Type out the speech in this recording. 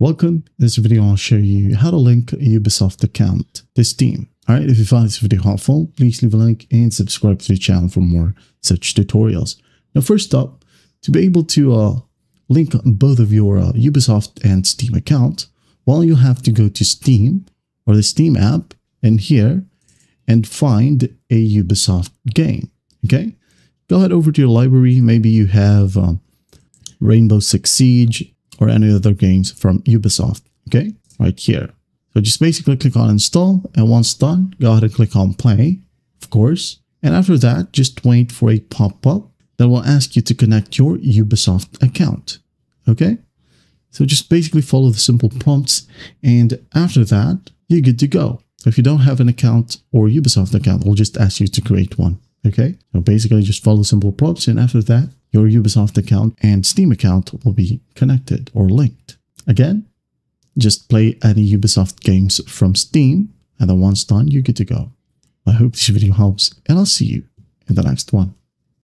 Welcome. In this video, I'll show you how to link a Ubisoft account to Steam. Alright, if you find this video helpful, please leave a like and subscribe to the channel for more such tutorials. Now, first up, to be able to uh, link both of your uh, Ubisoft and Steam account, well, you have to go to Steam or the Steam app and here and find a Ubisoft game. Okay, go ahead over to your library. Maybe you have um, Rainbow Six Siege or any other games from Ubisoft. Okay, right here. So just basically click on install and once done, go ahead and click on play, of course. And after that, just wait for a pop-up that will ask you to connect your Ubisoft account. Okay, so just basically follow the simple prompts and after that, you're good to go. If you don't have an account or Ubisoft account, we'll just ask you to create one. Okay, so basically just follow simple prompts and after that, your Ubisoft account and Steam account will be connected or linked. Again, just play any Ubisoft games from Steam and then once done, you're good to go. I hope this video helps and I'll see you in the next one.